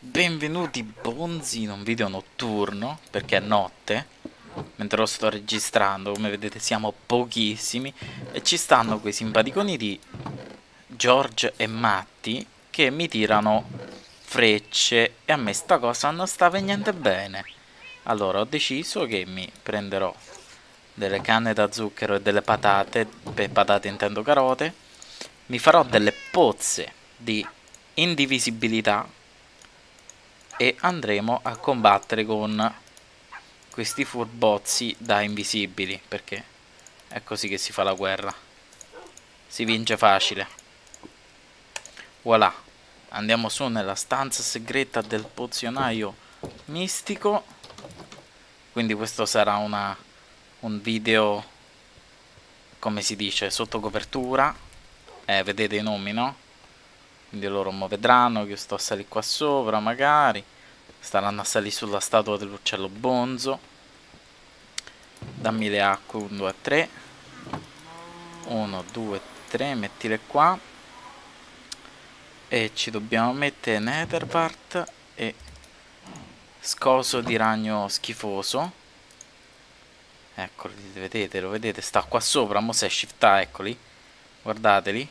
benvenuti bonzi in un video notturno, perché è notte, mentre lo sto registrando, come vedete siamo pochissimi, e ci stanno quei simpaticoni di George e Matti che mi tirano frecce e a me sta cosa non sta venendo bene. Allora ho deciso che mi prenderò delle canne da zucchero e delle patate, per patate intendo carote, mi farò delle pozze di indivisibilità e andremo a combattere con questi furbozzi da invisibili perché è così che si fa la guerra. Si vince facile. Voilà. Andiamo su nella stanza segreta del pozionaio mistico. Quindi questo sarà una, un video come si dice sotto copertura. Eh vedete i nomi no? Quindi loro mo vedranno che sto a salire qua sopra magari. Staranno a salire sulla statua dell'uccello bonzo. Dammi le acque 1 2 3 1 2 3 mettile qua. E ci dobbiamo mettere nethervart e scoso di ragno schifoso. Eccoli vedete lo vedete? Sta qua sopra mo è shifta eccoli. Guardateli.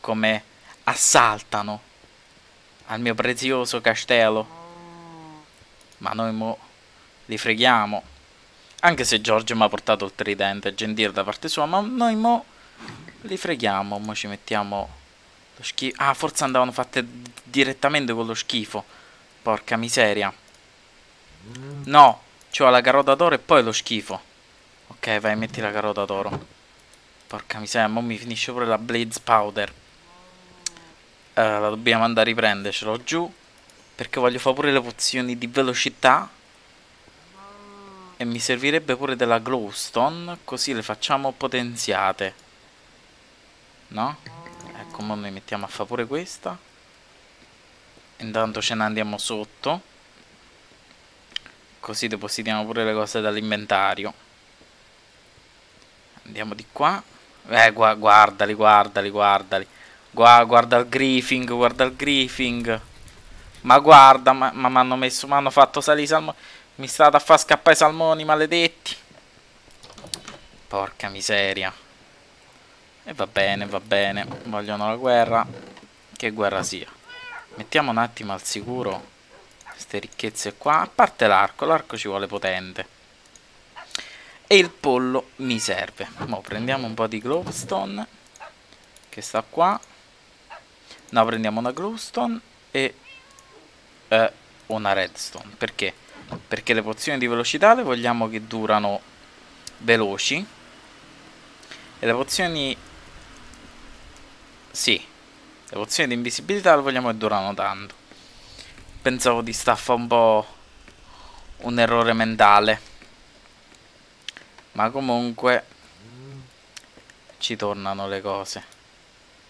Come assaltano al mio prezioso castello. Ma noi mo li freghiamo. Anche se Giorgio mi ha portato il tridente, gentile da parte sua, ma noi mo li freghiamo. Mo ci mettiamo lo schifo. Ah, forse andavano fatte direttamente con lo schifo. Porca miseria. No, c'ho la carota d'oro e poi lo schifo. Ok, vai, metti la carota d'oro. Porca miseria, mo mi finisce pure la blaze powder uh, la dobbiamo andare a riprendercelo giù perché voglio fare pure le pozioni di velocità. E mi servirebbe pure della glowstone così le facciamo potenziate. No? ecco ma noi mettiamo a fare pure questa. Intanto ce ne andiamo sotto. Così depositiamo pure le cose dall'inventario. Andiamo di qua. Eh gu guardali guardali guardali Guarda, guarda il griefing, guarda il griefing. Ma guarda, ma mi hanno messo, mi hanno fatto salire i salmoni. Mi state a far scappare i salmoni, maledetti. Porca miseria. E va bene, va bene. Vogliono la guerra. Che guerra sia. Mettiamo un attimo al sicuro queste ricchezze qua. A parte l'arco, l'arco ci vuole potente. E il pollo mi serve. Mo prendiamo un po' di glowstone. Che sta qua. No, prendiamo una glowstone e eh, una redstone. Perché? Perché le pozioni di velocità le vogliamo che durano veloci. E le pozioni... Sì. Le pozioni di invisibilità le vogliamo che durano tanto. Pensavo di staffa un po' un errore mentale. Ma comunque ci tornano le cose.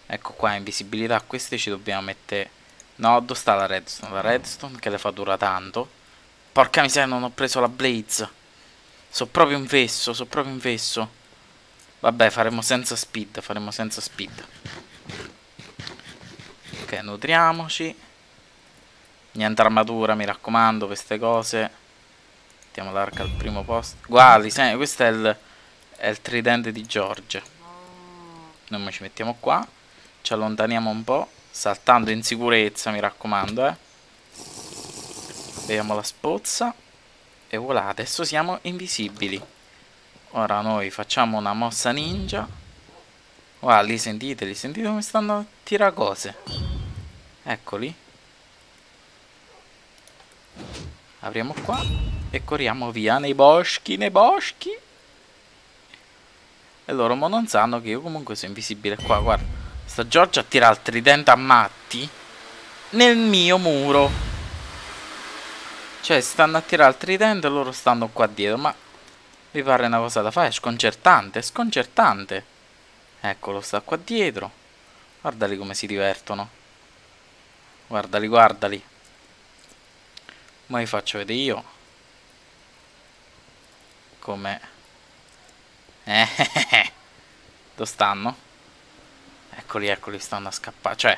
Ecco qua, invisibilità. Queste ci dobbiamo mettere... No, dove sta la redstone? La redstone che le fa dura tanto. Porca miseria, non ho preso la blaze. So proprio in fesso, so proprio in fesso. Vabbè, faremo senza speed, faremo senza speed. Ok, nutriamoci. Niente armatura, mi raccomando, queste cose. Mettiamo l'arca al primo posto. Guardi, questo è il, è il tridente di George. Noi ci mettiamo qua. Ci allontaniamo un po', saltando in sicurezza, mi raccomando, eh. Vediamo la spozza. E voilà, adesso siamo invisibili. Ora noi facciamo una mossa ninja. Guarda, li sentite, li sentite come stanno a tirare cose. Eccoli. Apriamo qua e corriamo via nei boschi, nei boschi. E loro non sanno che io comunque sono invisibile qua, guarda. Sta Giorgia a tirare il tridente a matti nel mio muro. Cioè, stanno a tirare il tridente e loro stanno qua dietro. Ma vi pare una cosa da fare? È sconcertante, è sconcertante. Eccolo, sta qua dietro. Guardali come si divertono. Guardali, guardali. Ma vi faccio vedere io. Come... Eh, dove stanno? Eccoli, eccoli, stanno a scappare. Cioè,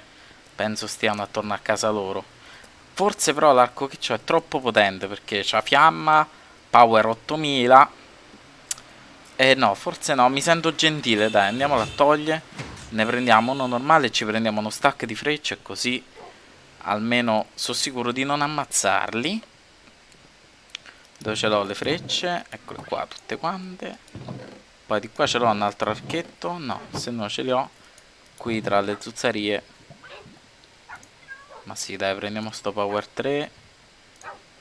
penso stiano attorno a casa loro. Forse però l'arco che c'ho è troppo potente perché c'ha fiamma, power 8000. E eh no, forse no, mi sento gentile, dai, andiamolo a togliere. Ne prendiamo uno normale e ci prendiamo uno stack di frecce così almeno sono sicuro di non ammazzarli. Dove ce l'ho le frecce? Eccole qua, tutte quante. Poi di qua ce l'ho un altro archetto. No, se no ce li ho qui tra le zuzzerie. Ma sì, dai, prendiamo sto power 3.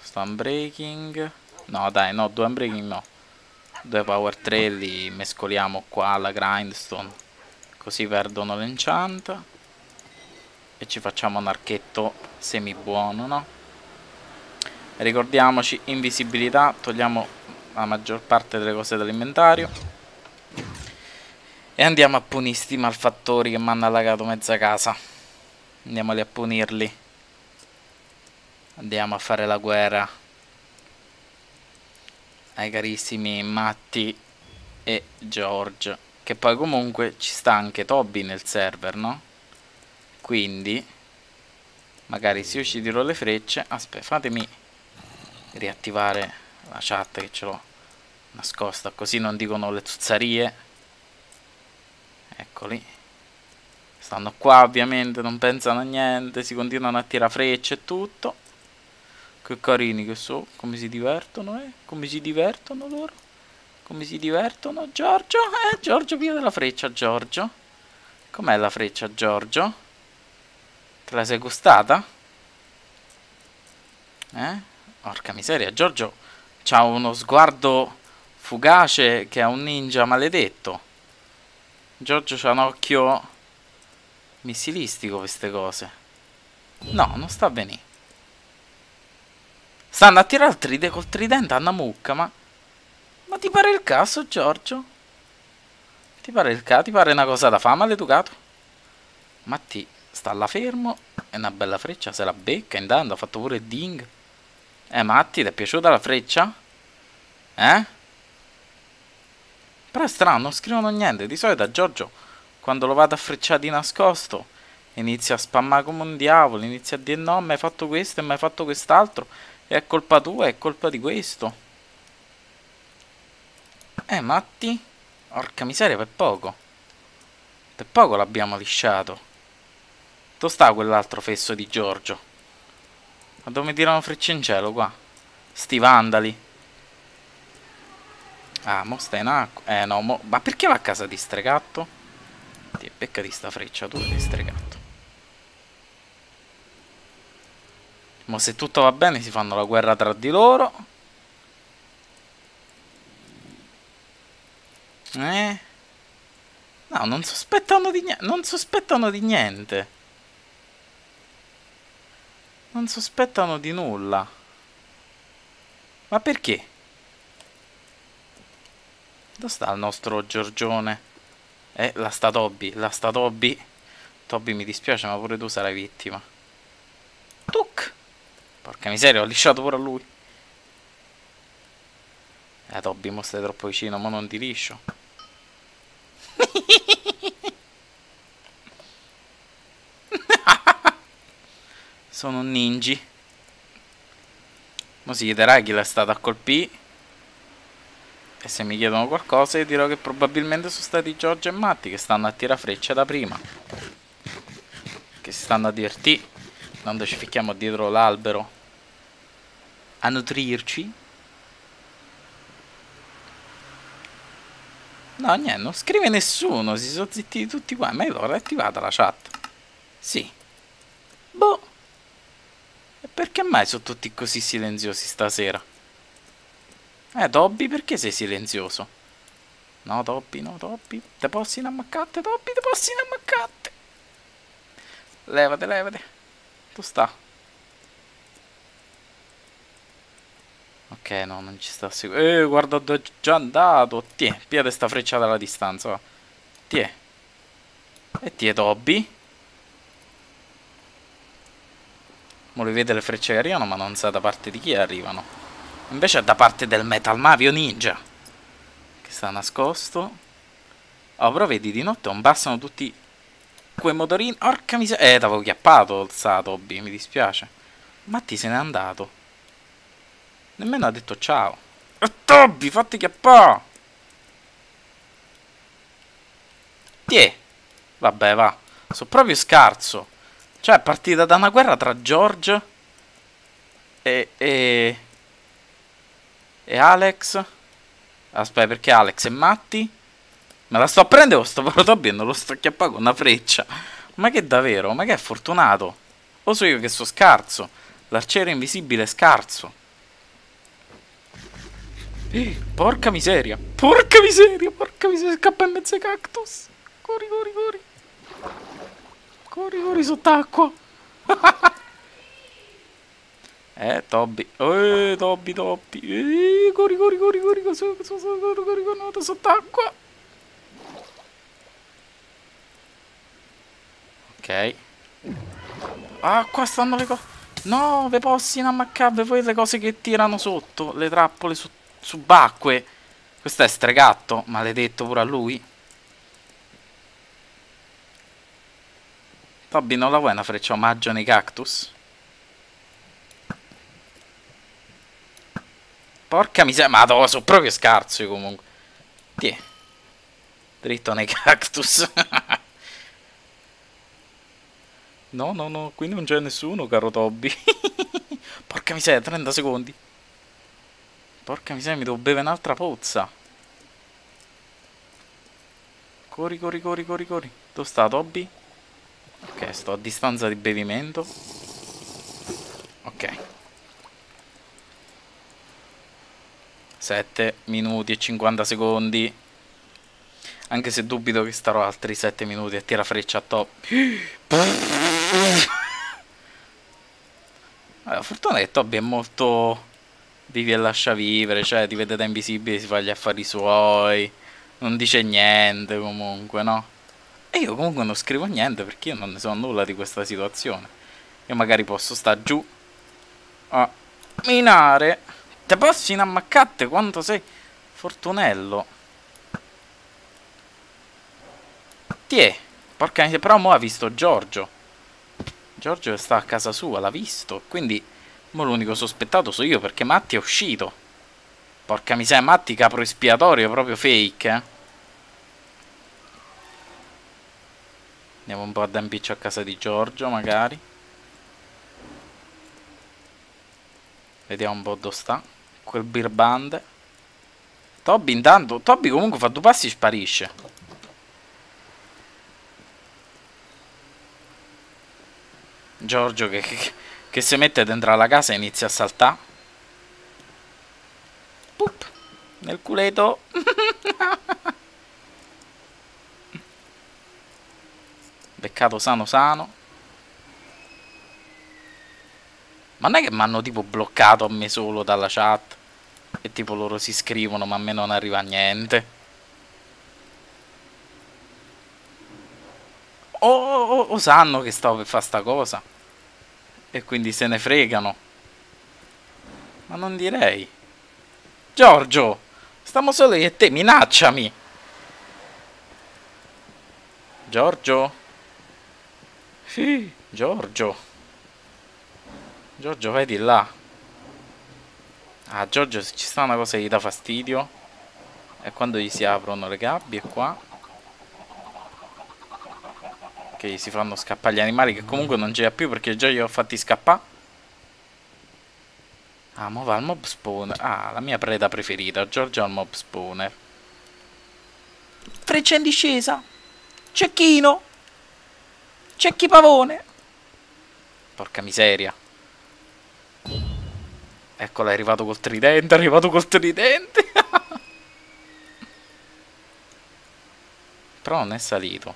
Sto unbreaking. No, dai, no, due unbreaking no. Due power 3 li mescoliamo qua alla grindstone. Così perdono l'enchant. E ci facciamo un archetto semi buono, no? Ricordiamoci, invisibilità, togliamo la maggior parte delle cose dall'inventario. E andiamo a punire sti malfattori che mi hanno allagato mezza casa. Andiamoli a punirli. Andiamo a fare la guerra ai carissimi Matti e George. Che poi comunque ci sta anche Toby nel server, no? Quindi, magari se io ci tiro le frecce... Aspetta, fatemi riattivare la chat che ce l'ho nascosta così non dicono le zuzzarie eccoli. Stanno qua ovviamente non pensano a niente si continuano a tirare frecce e tutto. Che carini che so come si divertono eh? Come si divertono loro? Come si divertono? Giorgio? Eh Giorgio via della freccia Giorgio. Com'è la freccia Giorgio? Te la sei gustata? Eh? Porca miseria, Giorgio ha uno sguardo fugace che è un ninja maledetto. Giorgio ha un occhio missilistico queste cose. No, non sta venire. Stanno a tirare il tride col tridente a una mucca, ma... Ma ti pare il caso, Giorgio? Ti pare il caso? Ti pare una cosa da fama, maleducato? Matti sta là fermo, è una bella freccia, se la becca intanto, ha fatto pure ding. Eh, Matti, ti è piaciuta la freccia? Eh? Però è strano, non scrivono niente. Di solito a Giorgio, quando lo vado a frecciare di nascosto, inizia a spammare come un diavolo, inizia a dire no, mi hai fatto questo e mi hai fatto quest'altro, e è colpa tua, è colpa di questo. Eh, Matti? Porca miseria, per poco. Per poco l'abbiamo lisciato. Dove sta quell'altro fesso di Giorgio? Ma dove mi tirano frecce in cielo qua? Sti vandali. Ah, mo sta in acqua. Eh no, mo... Ma perché va a casa di stregatto? Ti becca di sta frecciatura di stregatto. Mo se tutto va bene si fanno la guerra tra di loro. Eh? No, non sospettano di niente. Non sospettano di niente. Non sospettano di nulla. Ma perché? Dove sta il nostro Giorgione? Eh, la sta Toby, la sta Toby. Toby mi dispiace, ma pure tu sarai vittima. Tuc! Porca miseria, ho lisciato pure a lui. Eh, Toby, mo stai troppo vicino, ma non ti liscio. Sono un ninja. Mo si chiederà chi l'è stato a colpire. E se mi chiedono qualcosa io dirò che probabilmente sono stati Giorgio e Matti che stanno a tirare frecce da prima. Che si stanno a divertire. Quando ci ficchiamo dietro l'albero. A nutrirci. No, niente, non scrive nessuno, si sono zittiti tutti qua. Ma io l'ho riattivata la chat. Sì. Boh. E perché mai sono tutti così silenziosi stasera? Eh, Dobby, perché sei silenzioso? No, Dobby, no, Dobby. Te posso inammaccate, Dobby, te posso inammaccate. Levate, levate. Tu sta. Ok, no, non ci sta sicuro. Eh, guarda è già andato. Tiè, piede sta frecciata alla distanza. Va. Tiè. E tiè, Dobby. Mo li vede le frecce che arrivano, ma non sa da parte di chi arrivano. Invece è da parte del Metal Mavio Ninja. Che sta nascosto. Oh, però vedi, di notte non bastano tutti quei motorini. Orca miseria. Eh, t'avevo chiappato il Satobi, mi dispiace. Matti se n'è andato. Nemmeno ha detto ciao. E Toby, fatti chiappà! Tiè. Vabbè, va. Sono proprio scarso. Cioè, è partita da una guerra tra George e... e... e Alex. Aspetta, perché Alex e Matti? Me la sto a prendere o sto Toby e non lo sto chiappando con una freccia. Ma che davvero? Ma che è fortunato? O so io che so scarso? L'arciere invisibile è scarso. Eh, porca miseria. Porca miseria, porca miseria. Scappa in mezzo ai cactus. Corri, corri, corri. Corri, corri sott'acqua. eh, Toby. Eh, Toby, Toby. Eh, corri, corri, corri, corri. Corri, corri, corri, corri, corri sott'acqua. Ok. Ah, qua stanno le cose. No, ve possi ammaccare voi le cose che tirano sotto. Le trappole su subacquee. Questo è stregatto, maledetto pure a lui. Toby, non la vuoi una freccia omaggio nei cactus? Porca miseria, ma no, sono proprio scarso io comunque. Tiè. Dritto nei cactus. No, no, no, qui non c'è nessuno, caro Toby. Porca miseria, 30 secondi. Porca miseria, mi devo bere un'altra pozza. Corri, corri, corri, corri, corri. Dove sta Toby? Ok, sto a distanza di bevimento. Ok. 7 minuti e 50 secondi. Anche se dubito che starò altri 7 minuti a tira freccia a top. La fortuna è che Toby è molto vivi e lascia vivere, cioè ti vede da invisibile, si fa gli affari suoi, non dice niente comunque, no? E io comunque non scrivo niente perché io non ne so nulla di questa situazione. Io magari posso stare giù a minare. Te posso inammaccate quanto sei fortunello. Tiè, porca miseria, però mo ha visto Giorgio. Giorgio sta a casa sua, l'ha visto. Quindi, mo l'unico sospettato sono io perché Matti è uscito. Porca miseria, Matti capro espiatorio, proprio fake, eh. Andiamo un po' a dampiccio a casa di Giorgio, magari. Vediamo un po' dove sta. Quel birbande. Toby intanto... Toby comunque fa due passi e sparisce. Giorgio che, che, che si mette dentro alla casa e inizia a saltare. Pup, nel culeto. Beccato sano sano. Ma non è che mi hanno tipo bloccato a me solo dalla chat. E tipo loro si scrivono ma a me non arriva niente. O, o, o sanno che stavo per fare sta cosa. E quindi se ne fregano. Ma non direi. Giorgio, stiamo solo io e te, minacciami. Giorgio? Sì, Giorgio. Giorgio, vai di là. Ah, Giorgio, se ci sta una cosa che gli dà fastidio, è quando gli si aprono le gabbie qua che si fanno scappare gli animali che comunque non c'è più perché già li ho fatti scappare. Ah, mo va al mob spawner. Ah, la mia preda preferita, Giorgio al mob spawner. Freccia in discesa. Cecchino. Cecchi pavone. Porca miseria. Eccolo, è arrivato col tridente, è arrivato col tridente. Però non è salito.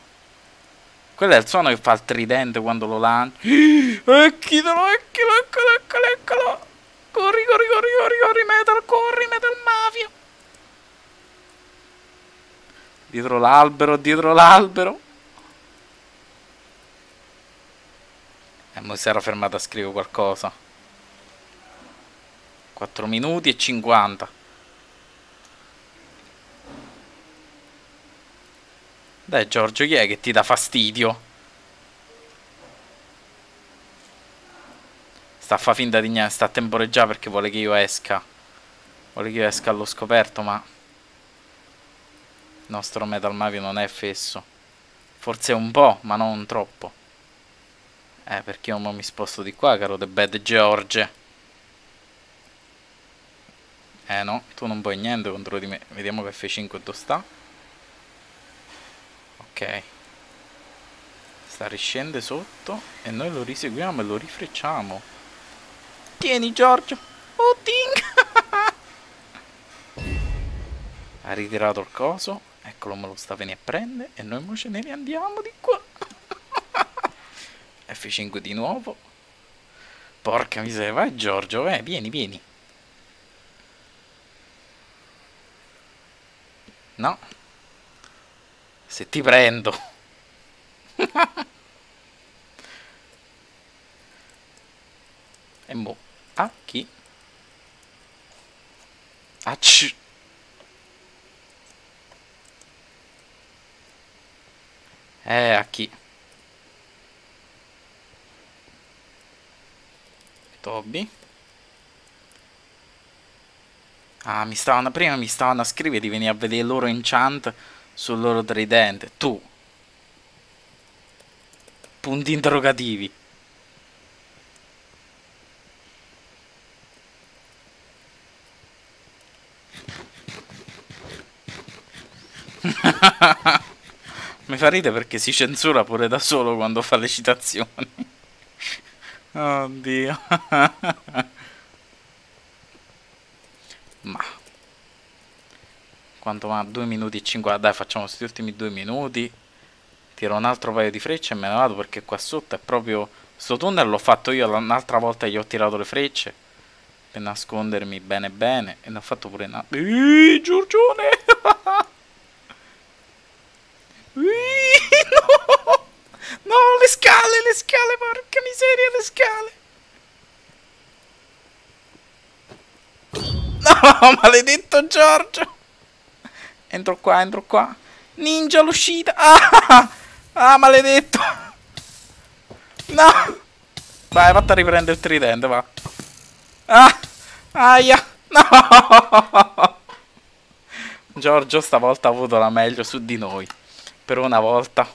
Quello è il suono che fa il tridente quando lo lancia. Eccolo, eccolo, eccolo, eccolo, eccolo. Corri, corri, corri, corri, corri, metal, corri, metal mafia. Dietro l'albero, dietro l'albero. E mo si era fermato a scrivere qualcosa. 4 minuti e 50. Dai Giorgio, chi è che ti dà fastidio? Sta a fa finta di niente, sta a temporeggiare perché vuole che io esca. Vuole che io esca allo scoperto, ma... Il nostro Metal Mavio non è fesso. Forse un po', ma non troppo. Eh, perché io mi sposto di qua, caro The Bad George. Eh no, tu non puoi niente contro di me. Vediamo che F5 dove sta. Ok. Sta riscende sotto e noi lo riseguiamo e lo rifrecciamo. Tieni Giorgio. Oh, ting! ha ritirato il coso. Eccolo, me lo sta venendo a prendere. E noi mo ce ne andiamo di qua. F5 di nuovo. Porca miseria, vai Giorgio, eh, vieni, vieni. No. Se ti prendo. e mo. A chi? A c. Eh, a chi? Toby. Ah, mi stavano prima mi stavano a scrivere di venire a vedere il loro enchant sul loro tridente. Tu. Punti interrogativi. Mi fa ridere perché si censura pure da solo quando fa le citazioni. Oddio. Ma. Quanto va? 2 minuti e 50. Dai, facciamo questi ultimi 2 minuti. Tiro un altro paio di frecce e me ne vado perché qua sotto è proprio... Sto tunnel l'ho fatto io, un'altra volta gli ho tirato le frecce. Per nascondermi bene bene. E ne ho fatto pure una... Eeeh, Giorgione! no! No, le scale, le scale, porca miseria, le scale. No, maledetto Giorgio. Entro qua, entro qua. Ninja l'uscita. Ah, ah, maledetto. No. Vai, vatti a riprendere il tridente, va. Ah, aia. No. Giorgio stavolta ha avuto la meglio su di noi. Per una volta.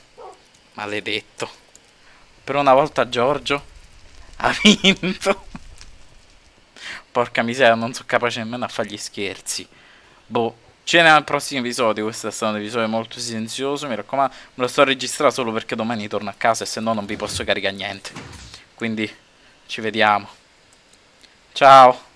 Maledetto. Per una volta Giorgio ha vinto. Porca miseria, non sono capace nemmeno a fargli scherzi. Boh. Ce n'è al prossimo episodio. Questo è stato un episodio molto silenzioso. Mi raccomando, me lo sto registrando solo perché domani torno a casa e se no non vi posso caricare niente. Quindi ci vediamo. Ciao.